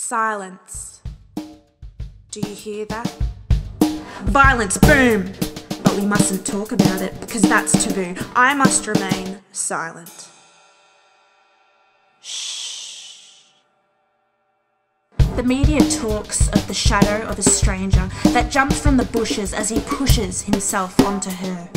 Silence. Do you hear that? Violence, boom! But we mustn't talk about it because that's taboo. I must remain silent. Shh. The media talks of the shadow of a stranger that jumps from the bushes as he pushes himself onto her.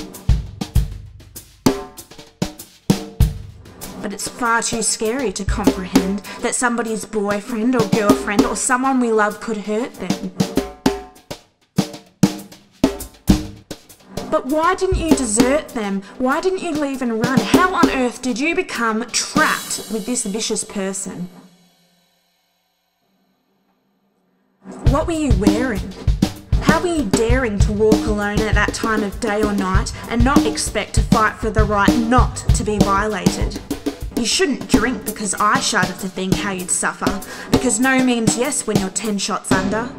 But it's far too scary to comprehend that somebody's boyfriend or girlfriend or someone we love could hurt them. But why didn't you desert them? Why didn't you leave and run? How on earth did you become trapped with this vicious person? What were you wearing? How were you daring to walk alone at that time of day or night and not expect to fight for the right not to be violated? You shouldn't drink because I shudder to think how you'd suffer, because no means yes when you're ten shots under.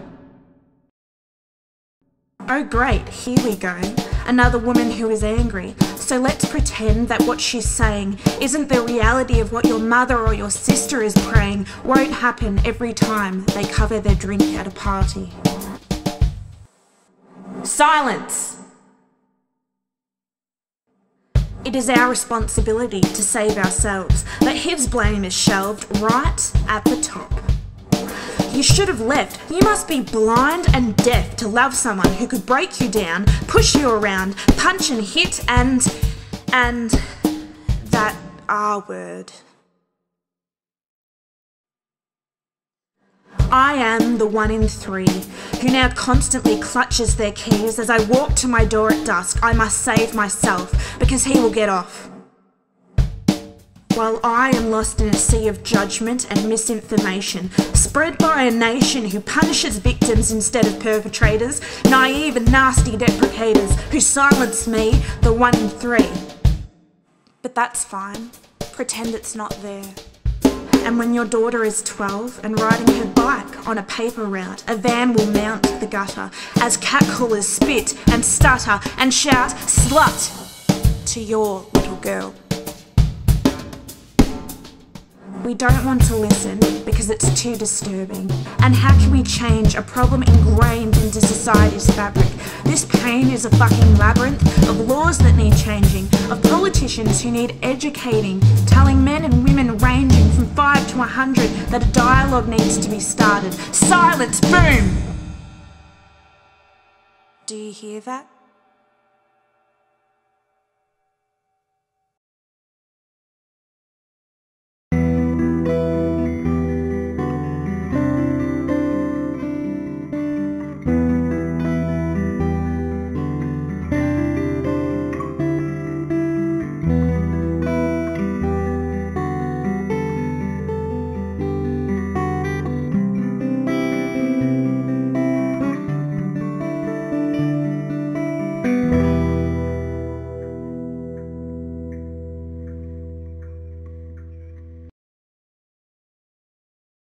Oh great, here we go. Another woman who is angry. So let's pretend that what she's saying isn't the reality of what your mother or your sister is praying won't happen every time they cover their drink at a party. Silence! It is our responsibility to save ourselves, but his blame is shelved right at the top. You should have left. You must be blind and deaf to love someone who could break you down, push you around, punch and hit, and. and. that R word. I am the one in three who now constantly clutches their keys as I walk to my door at dusk. I must save myself because he will get off. While I am lost in a sea of judgment and misinformation, spread by a nation who punishes victims instead of perpetrators, naive and nasty deprecators who silence me, the one in three. But that's fine. Pretend it's not there. And when your daughter is 12 and riding her bike on a paper route, a van will mount the gutter as catcallers spit and stutter and shout, slut, to your little girl. We don't want to listen because it's too disturbing. And how can we change a problem ingrained into society's fabric? This pain is a fucking labyrinth of laws that need changing, of politicians who need educating, telling men and women ranging from 5 to 100 that a dialogue needs to be started. Silence, boom! Do you hear that?